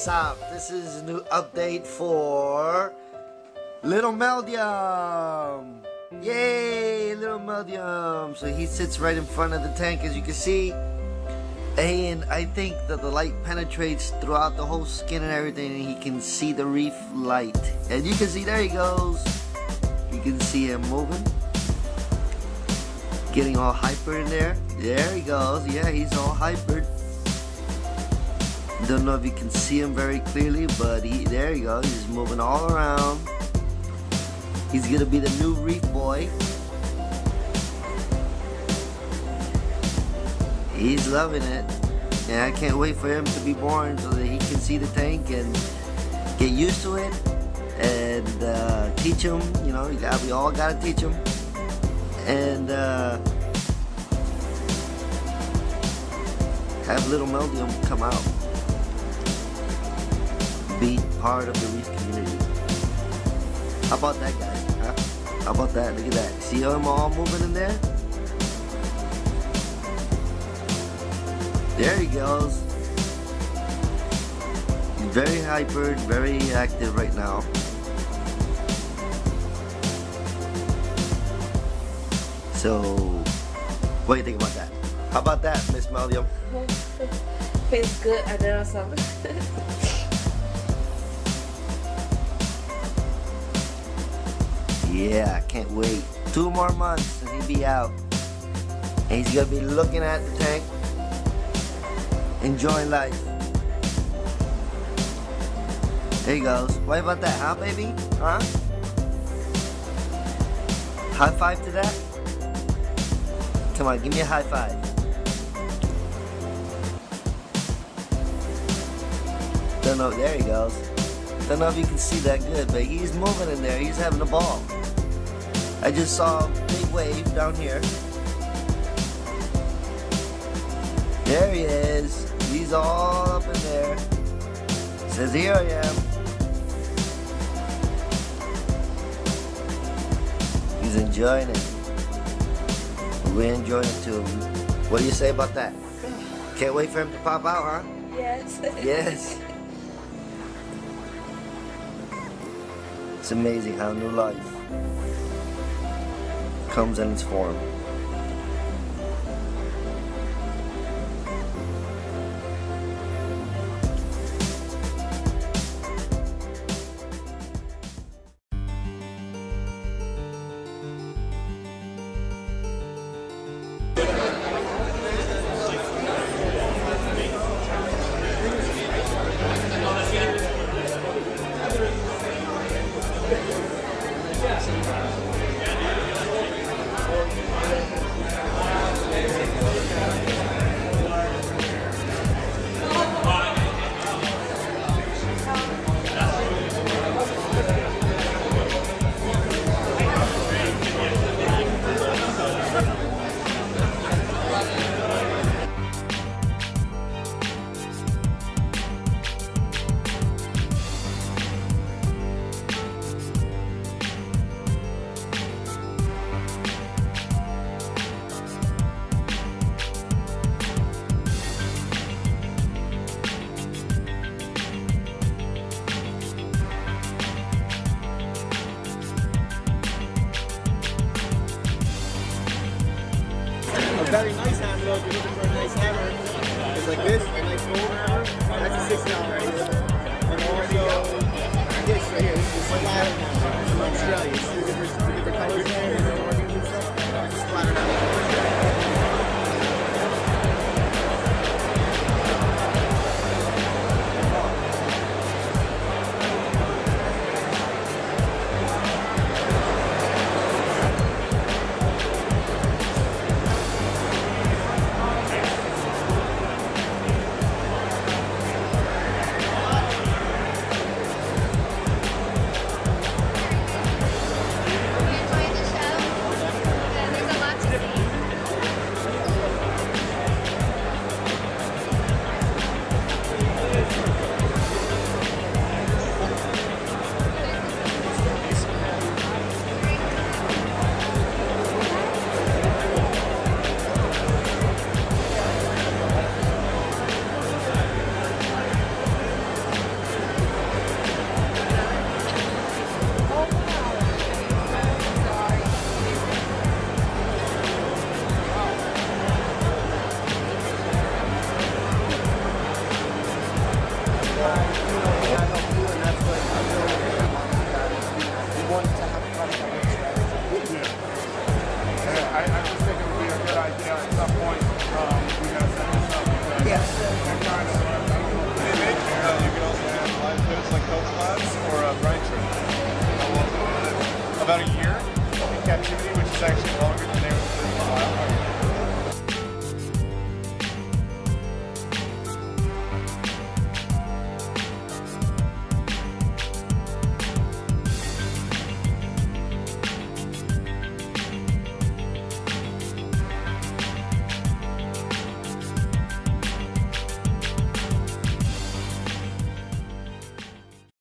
what's up? This is a new update for Little Meldium. Yay, Little Meldium. So he sits right in front of the tank as you can see. And I think that the light penetrates throughout the whole skin and everything and he can see the reef light. And you can see, there he goes. You can see him moving. Getting all hyper in there. There he goes. Yeah, he's all hyper. Don't know if you can see him very clearly, but he there you go. He's moving all around. He's gonna be the new reef boy. He's loving it. And I can't wait for him to be born so that he can see the tank and get used to it and uh, teach him. You know, you got, we all gotta teach him. And uh, have little Meldium come out be part of the reef community. How about that, guys? Huh? How about that? Look at that. See them all moving in there? There he goes. He's very hyper, very active right now. So, what do you think about that? How about that, Miss Meldium? Feels good. I know some. Yeah, I can't wait. Two more months and he'll be out. And he's gonna be looking at the tank, enjoying life. There he goes. What about that, huh, baby? Huh? High five to that? Come on, give me a high five. Don't know. There he goes. Don't know if you can see that good, but he's moving in there. He's having a ball. I just saw a big wave down here. There he is. He's all up in there. Says, here I am. He's enjoying it. We're enjoying it too. What do you say about that? Can't wait for him to pop out, huh? Yes. Yes. It's amazing how new life comes in its form. Very nice handle, if you're looking for a nice hammer, it's like this, a nice gold hammer. That's a six dollar